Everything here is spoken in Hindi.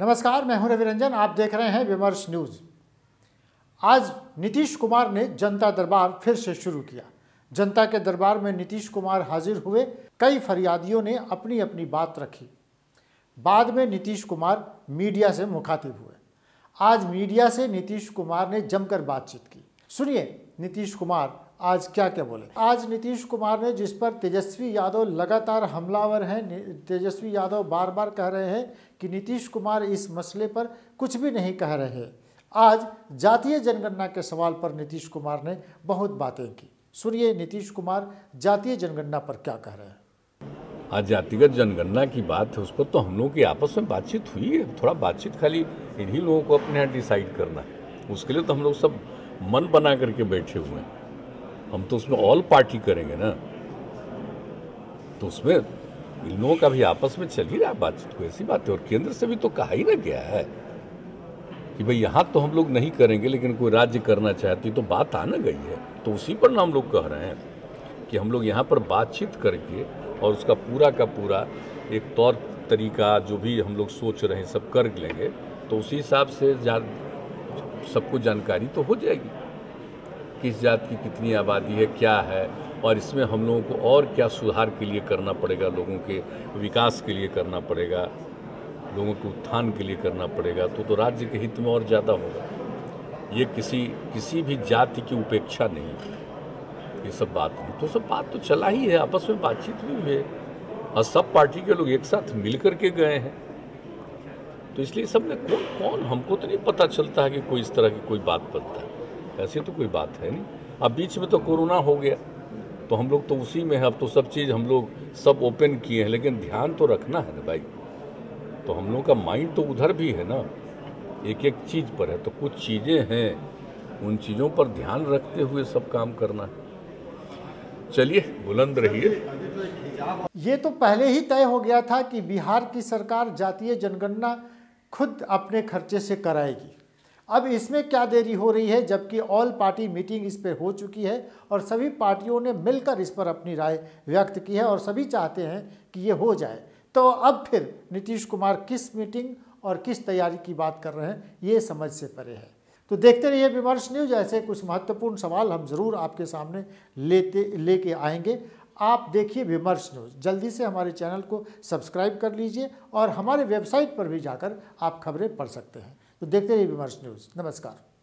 नमस्कार, मैं हूँ रविरंजन, आप देख रहे हैं विमर्श न्यूज़। आज नीतीश कुमार ने जनता दरबार फिर से शुरू किया। जनता के दरबार में नीतीश कुमार हाजिर हुए, कई फरियादियों ने अपनी अपनी बात रखी। बाद में नीतीश कुमार मीडिया से मुखातिब हुए। आज मीडिया से नीतीश कुमार ने जमकर बातचीत की। सुनिए नीतीश कुमार आज क्या क्या बोले? आज नीतीश कुमार ने जिस पर तेजस्वी यादव लगातार हमलावर हैं तेजस्वी यादव बार बार कह रहे हैं कि नीतीश कुमार इस मसले पर कुछ भी नहीं कह रहे। आज जातीय जनगणना के सवाल पर नीतीश कुमार ने बहुत बातें की। सुनिए नीतीश कुमार जातीय जनगणना पर क्या कह रहे हैं। आज जातिगत जनगणना की बात है उस पर तो हम लोगों की आपस में बातचीत हुई है। थोड़ा बातचीत खाली इन्हीं लोगों को अपने यहाँ डिसाइड करना है। उसके लिए तो हम लोग सब मन बना करके बैठे हुए हैं। हम तो उसमें ऑल पार्टी करेंगे ना। तो उसमें इन लोगों का भी आपस में चल ही रहा बातचीत को ऐसी बात है और केंद्र से भी तो कहा ही ना गया है कि भाई यहाँ तो हम लोग नहीं करेंगे, लेकिन कोई राज्य करना चाहती तो बात आ ना गई है। तो उसी पर ना हम लोग कह रहे हैं कि हम लोग यहाँ पर बातचीत करके और उसका पूरा का पूरा एक तौर तरीका जो भी हम लोग सोच रहे हैं सब कर लेंगे तो उसी हिसाब से जा सबको जानकारी तो हो जाएगी। किस जात की कितनी आबादी है, क्या है, और इसमें हम लोगों को और क्या सुधार के लिए करना पड़ेगा, लोगों के विकास के लिए करना पड़ेगा, लोगों के उत्थान के लिए करना पड़ेगा तो तो राज्य के हित में और ज़्यादा होगा। ये किसी किसी भी जाति की उपेक्षा नहीं ये सब बात नहीं। तो सब बात तो चला ही है, आपस में बातचीत भी हुई है। और सब पार्टी के लोग एक साथ मिल करके गए हैं। तो इसलिए सबने कौन कौन, हमको तो नहीं पता चलता है कि कोई इस तरह की कोई बात बनता है। ऐसी तो कोई बात है नहीं। अब बीच में तो कोरोना हो गया तो हम लोग तो उसी में है। अब तो सब चीज़ हम लोग सब ओपन किए हैं, लेकिन ध्यान तो रखना है ना भाई। तो हम लोग का माइंड तो उधर भी है ना। एक एक चीज़ पर है तो कुछ चीज़ें हैं, उन चीज़ों पर ध्यान रखते हुए सब काम करना है। चलिए, बुलंद रहिए। ये तो पहले ही तय हो गया था कि बिहार की सरकार जातीय जनगणना खुद अपने खर्चे से कराएगी। अब इसमें क्या देरी हो रही है, जबकि ऑल पार्टी मीटिंग इस पर हो चुकी है और सभी पार्टियों ने मिलकर इस पर अपनी राय व्यक्त की है और सभी चाहते हैं कि ये हो जाए। तो अब फिर नीतीश कुमार किस मीटिंग और किस तैयारी की बात कर रहे हैं, ये समझ से परे है। तो देखते रहिए विमर्श न्यूज़, ऐसे कुछ महत्वपूर्ण सवाल हम ज़रूर आपके सामने लेते, लेके आएँगे। आप देखिए विमर्श न्यूज़। जल्दी से हमारे चैनल को सब्सक्राइब कर लीजिए और हमारे वेबसाइट पर भी जाकर आप खबरें पढ़ सकते हैं। तो देखते रहिए विमर्श न्यूज़। नमस्कार।